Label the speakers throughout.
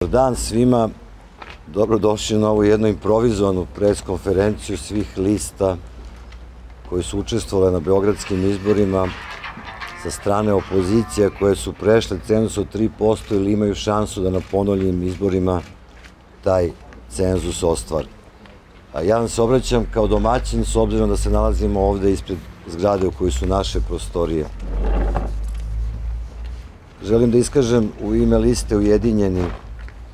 Speaker 1: Dan svima. Dobrodošli na ovu jednu improvizovanu preskonferenciju svih lista koji su učestvovali na beogradskim izborima sa strane opozicija koje su prešle cenzus od 3% ili imaju šansu da na ponovljim izborima taj cenzus ostvari. A ja vam se obraćam kao domaćin s obzirom da se nalazimo ovde ispred zgrade u kojoj su naše prostorije. Želim da iskažem u ime liste Ujedinjeni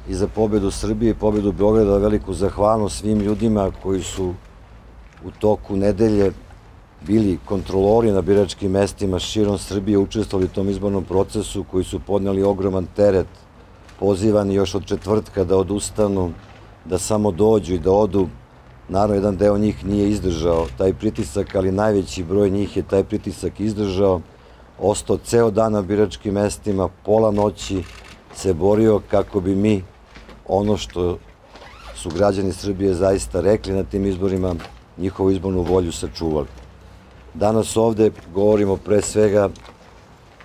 Speaker 1: i za pobedu Srbije i pobedu Beograda veliku zahvalnost svim ljudima koji su u toku nedelje bili kontrolori na biračkim mestima širom Srbije, učestvovali u tom izbornom procesu, koji su podneli ogroman teret, pozivani još od četvrtka da odustanu, da samo dođu i da odu. Naravno, jedan deo njih nije izdržao taj pritisak, ali najveći broj njih je taj pritisak izdržao. Ostao ceo dan na biračkim mestima, pola noći se borio kako bi mi ono što su građani Srbije zaista rekli na tim izborima, njihovu izbornu volju sačuvali. Danas ovde govorimo pre svega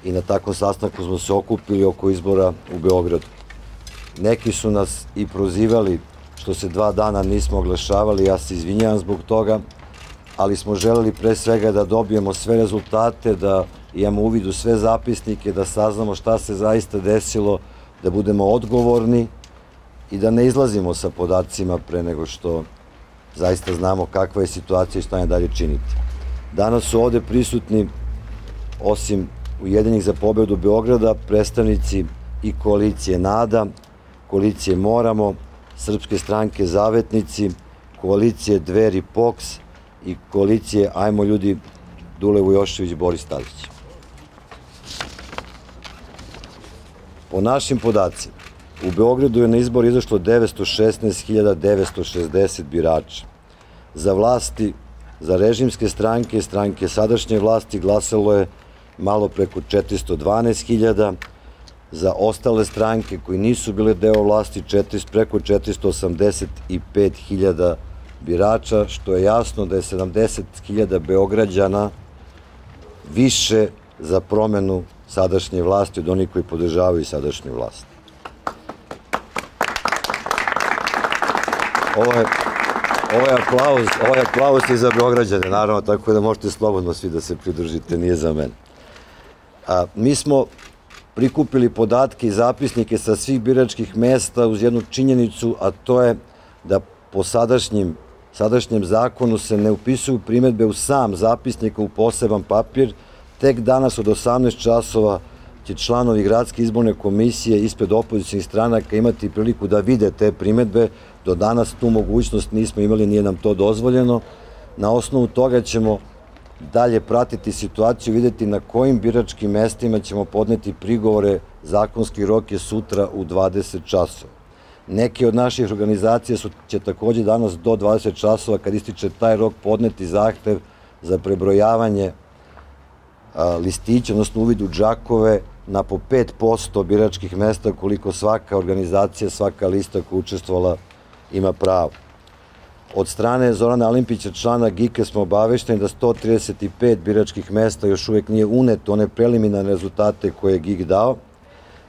Speaker 1: i na takvom sastanku smo se okupili oko izbora u Beogradu. Neki su nas i prozivali što se dva dana nismo oglašavali, ja se izvinjavam zbog toga, ali smo želeli pre svega da dobijemo sve rezultate, da imamo uvid u sve zapisnike, da saznamo šta se zaista desilo, da budemo odgovorni i da ne izlazimo sa podacima pre nego što zaista znamo kakva je situacija i šta je dalje činiti. Danas su ovde prisutni, osim Ujedinjenih za pobedu Beograda, predstavnici i koalicije NADA, koalicije Moramo, Srpske stranke Zavetnici, koalicije Dveri POKS i koalicije Ajmo ljudi Dule Vujošević, Boris Tadić. Po našim podacima, u Beogradu je na izbor izašlo 916.960 birača. Za vlasti, za režimske stranke, stranke sadašnje vlasti glasalo je malo preko 412.000, za ostale stranke koji nisu bile deo vlasti preko 485.000 birača, što je jasno da je 70.000 Beograđana više za promenu sadašnje vlasti od onih koji podržavaju sadašnju vlast. Ovo je, ovo je aplauz, ovo je aplauz i za Beograđane, naravno, tako da možete slobodno svi da se pridržite, nije za mene. A, mi smo prikupili podatke i zapisnike sa svih biračkih mesta uz jednu činjenicu, a to je da po sadašnjim, sadašnjem zakonu se ne upisuju primetbe u sam zapisnik u poseban papir, tek danas od 18 časova će članovi gradske izborne komisije ispred opozicijnih stranaka imati priliku da vide te primetbe. Do danas tu mogućnost nismo imali, nije nam to dozvoljeno. Na osnovu toga ćemo dalje pratiti situaciju, videti na kojim biračkim mestima ćemo podneti prigovore. Zakonski rok je sutra u 20 časova. Neke od naših organizacija su, će takođe danas do 20 časova, kad ističe taj rok, podneti zahtev za prebrojavanje listića, odnosno uvid u džakove na po 5% biračkih mesta koliko svaka organizacija, svaka lista koja učestvovala ima pravo. Od strane Zorana Alimpića, člana GIK-a, smo obavešteni da 135 biračkih mesta još uvek nije uneto one preliminarne rezultate koje je GIK dao.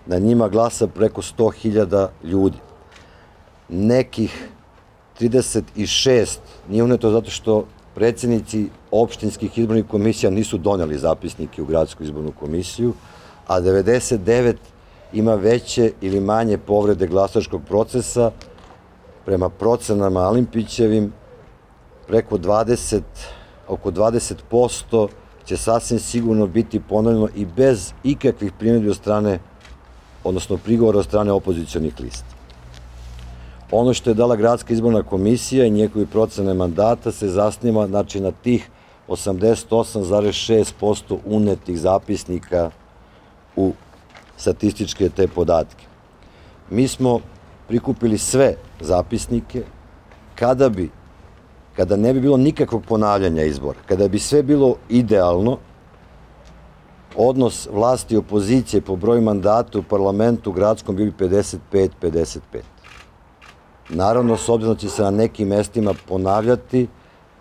Speaker 1: Na njima glasa preko 100.000 ljudi. Nekih 36 nije uneto zato što predsednici opštinskih izbornih komisija nisu doneli zapisnike u gradsku izbornu komisiju, a 99 ima veće ili manje povrede glasačkog procesa, prema procenama Alimpićevim, preko 20, oko 20% će sasvim sigurno biti ponovljeno i bez ikakvih primjedbi od strane, odnosno prigovora od strane opozicijonih lista. Ono što je dala gradska izborna komisija i njegovi procene mandata se zasniva znači, na tih 88,6% unetih zapisnika u statističke te podatke. Mi smo prikupili sve zapisnike kada bi, kada ne bi bilo nikakvog ponavljanja izbora, kada bi sve bilo idealno, odnos vlasti i opozicije po broju mandata u parlamentu gradskom bili 55-55. Naravno, s obzirom da će se na nekim mestima ponavljati,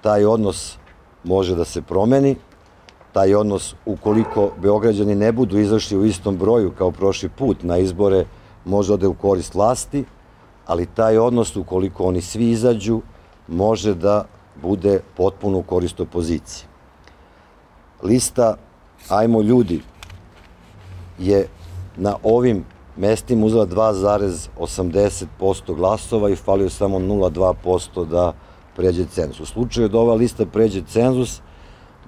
Speaker 1: taj odnos može da se promeni, taj odnos ukoliko Beograđani ne budu izašli u istom broju kao prošli put na izbore, može ode u korist vlasti, ali taj odnos, ukoliko oni svi izađu, može da bude potpuno u korist opozicije. Lista Ajmo ljudi je na ovim mestima uzela 2,80% glasova i falio samo 0,2% da pređe cenzus. U slučaju da ova lista pređe cenzus,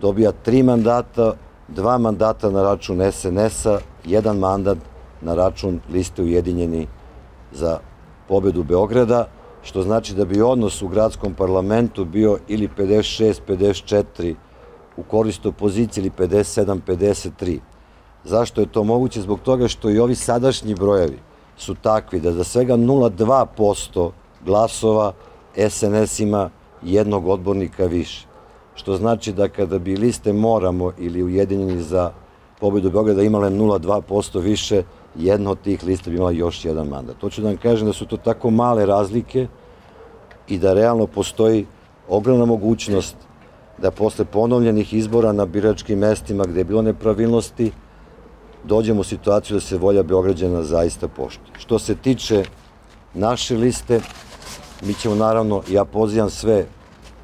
Speaker 1: dobija tri mandata, dva mandata na račun SNS-a, jedan mandat na račun liste Ujedinjeni za pobedu Beograda, što znači da bi odnos u gradskom parlamentu bio ili 56-54 u korist opozicije ili 57-53. Zašto je to moguće? Zbog toga što i ovi sadašnji brojevi su takvi da za svega 0,2% glasova SNS ima jednog odbornika više. Što znači da kada bi liste Moramo ili Ujedinjeni za pobedu Beograda imale 0,2% više, jedna od tih lista bi imala još jedan mandat. To ću da vam kažem da su to tako male razlike i da realno postoji ogromna mogućnost da posle ponovljenih izbora na biračkim mestima gde je bilo nepravilnosti, dođemo u situaciju da se volja Beograđana zaista poštuje. Što se tiče naše liste, mi ćemo naravno, ja pozivam sve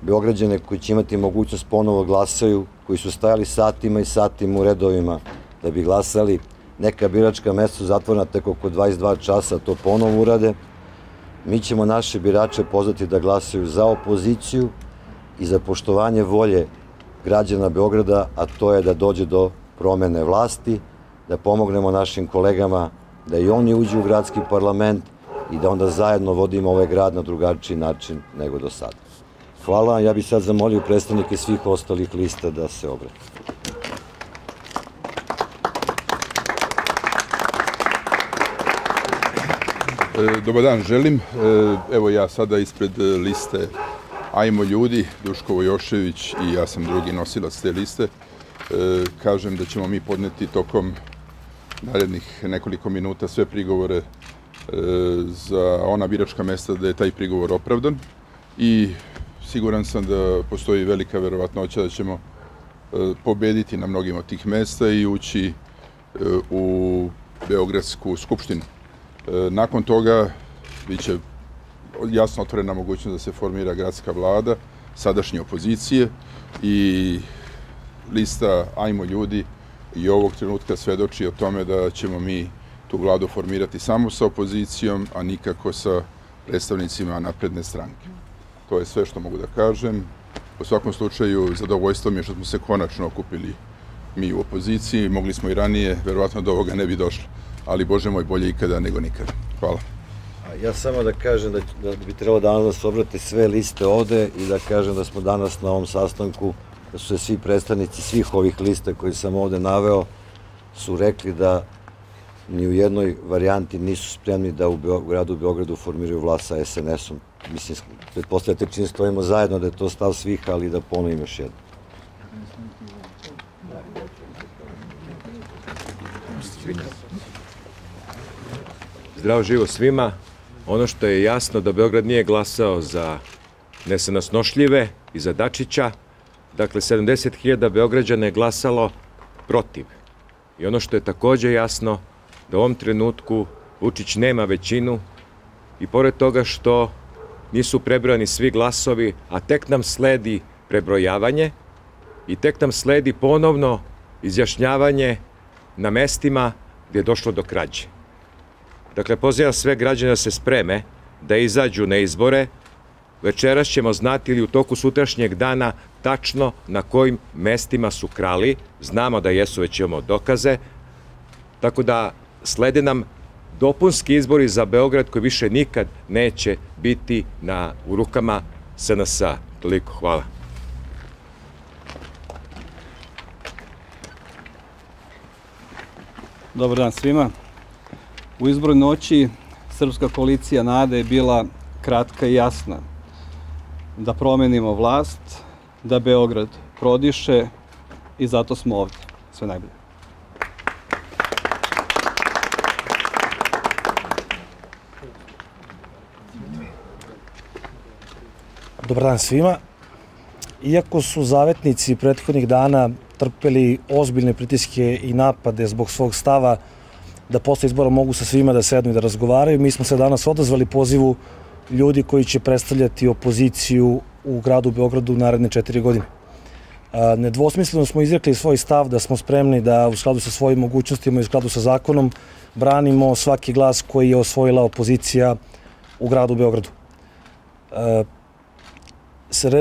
Speaker 1: Beograđane koji će imati mogućnost ponovo glasaju, koji su stajali satima i satima u redovima da bi glasali, neka biračka mesta zatvorena tek oko 22 časa, to ponovo urade. Mi ćemo naše birače pozvati da glasaju za opoziciju i za poštovanje volje građana Beograda, a to je da dođe do promene vlasti, da pomognemo našim kolegama da i oni uđu u gradski parlament i da onda zajedno vodimo ovaj grad na drugačiji način nego do sada. Hvala, ja bih sad zamolio predstavnike svih ostalih lista da se obrate.
Speaker 2: Dobar dan, želim. E, evo ja sada ispred liste Ajmo ljudi, Duško Vojošević i ja sam drugi nosilac te liste. E, kažem da ćemo mi podneti tokom narednih nekoliko minuta sve prigovore za ona biračka mesta da je taj prigovor opravdan i siguran sam da postoji velika verovatnoća da ćemo pobediti na mnogim od tih mesta i ući u Beogradsku skupštinu. Nakon toga biće jasno otvorena mogućnost da se formira gradska vlada, sadašnje opozicije i lista Ajmo ljudi i ovog trenutka svedoči o tome da ćemo mi tu vladu formirati samo sa opozicijom, a nikako sa predstavnicima napredne stranke. To je sve što mogu da kažem. U svakom slučaju, zadovoljstvo mi je što smo se konačno okupili mi u opoziciji. Mogli smo i ranije, verovatno do ovoga ne bi došlo. Ali, Bože moj, bolje ikada nego nikada. Hvala.
Speaker 1: Ja samo da kažem da, da bi trebalo danas da se obrate sve liste ovde i da kažem da smo danas na ovom sastanku, da su se svi predstavnici svih ovih lista koji sam ovde naveo, su rekli da ni u jednoj varijanti nisu spremni da u gradu Beogradu formiraju vlast sa SNS-om. Mislim, pretpostavljate čim stojimo zajedno da je to stav svih, ali da ponovim još jedno.
Speaker 3: Zdravo živo svima. Ono što je jasno da Beograd nije glasao za nesanasnošljive i za Dačića, dakle 70.000 Beograđana je glasalo protiv. I ono što je takođe jasno, da u ovom trenutku Vučić nema većinu i pored toga što nisu prebrojani svi glasovi, a tek nam sledi prebrojavanje i tek nam sledi ponovno izjašnjavanje na mestima gde je došlo do krađe. Dakle, pozivam sve građane da se spreme, da izađu na izbore. Večeras ćemo znati ili u toku sutrašnjeg dana tačno na kojim mestima su krali. Znamo da jesu, već imamo dokaze. Tako da slede nam dopunski izbori za Beograd koji više nikad neće biti na, u rukama SNS-a. Toliko, hvala.
Speaker 4: Dobar dan svima. U izboroj noći Srpska koalicija Nade je bila kratka i jasna. Da promenimo vlast, da Beograd prodiše i zato smo ovde. Sve najbolje.
Speaker 5: Dobar dan svima. Iako su zavetnici prethodnih dana trpeli ozbiljne pritiske i napade zbog svog stava da posle izbora mogu sa svima da sednu i da razgovaraju. Mi smo se danas odazvali pozivu ljudi koji će predstavljati opoziciju u gradu Beogradu u naredne četiri godine. Nedvosmisleno smo izrekli svoj stav da smo spremni da u skladu sa svojim mogućnostima i u skladu sa zakonom branimo svaki glas koji je osvojila opozicija u gradu Beogradu.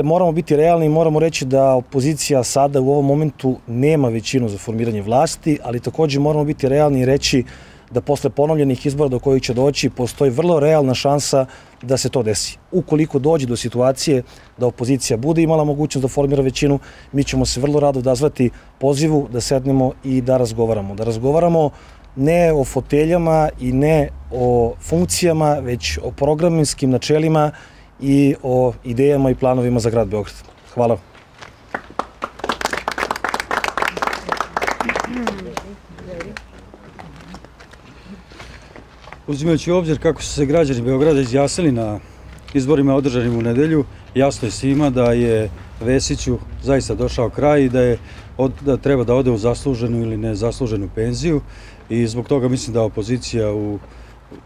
Speaker 5: Moramo biti realni i moramo reći da opozicija sada u ovom momentu nema većinu za formiranje vlasti, ali takođe moramo biti realni i reći da posle ponovljenih izbora do kojih će doći postoji vrlo realna šansa da se to desi. Ukoliko dođe do situacije da opozicija bude imala mogućnost da formira većinu, mi ćemo se vrlo rado odazvati pozivu da sednemo i da razgovaramo. Da razgovaramo ne o foteljama i ne o funkcijama, već o programinskim načelima i o idejama i planovima za grad Beograd. Hvala.
Speaker 6: Uzimajući obzir kako su se građani Beograda izjasnili na izborima održanim u nedelju, jasno je svima da je Vesiću zaista došao kraj i da, je, da treba da ode u zasluženu ili nezasluženu penziju i zbog toga mislim da opozicija u,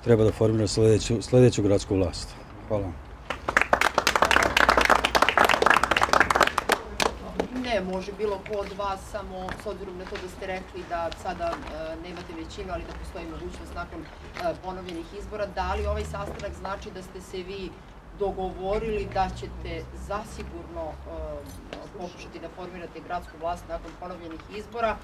Speaker 6: treba da formira sledeću, sledeću gradsku vlast. Hvala.
Speaker 7: Ne, može bilo ko od vas, samo s obzirom na to da ste rekli da sada e, nemate većinu, ali da postoji mogućnost nakon e, ponovljenih izbora. Da li ovaj sastanak znači da ste se vi dogovorili da ćete zasigurno e, pokušati da formirate gradsku vlast nakon ponovljenih izbora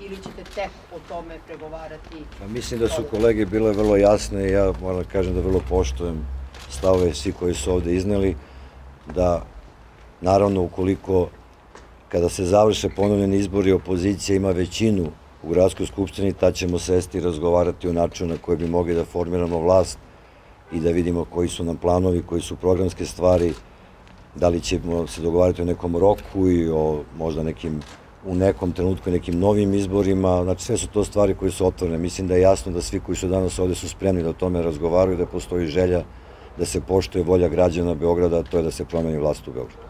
Speaker 7: ili ćete tek o tome pregovarati?
Speaker 1: Pa mislim da su kolege bile vrlo jasne i ja moram da kažem da vrlo poštujem stavove svi koji su ovde izneli, da naravno ukoliko kada se završe ponovljeni izbori opozicija ima većinu u gradskoj skupštini, tad ćemo sesti i razgovarati o načinu na koji bi mogli da formiramo vlast i da vidimo koji su nam planovi, koji su programske stvari, da li ćemo se dogovarati o nekom roku i o možda nekim u nekom trenutku nekim novim izborima, znači sve su to stvari koje su otvorene. Mislim da je jasno da svi koji su danas ovde su spremni da o tome razgovaraju, da postoji želja da se poštuje volja građana Beograda, a to je da se promeni vlast u Beogradu.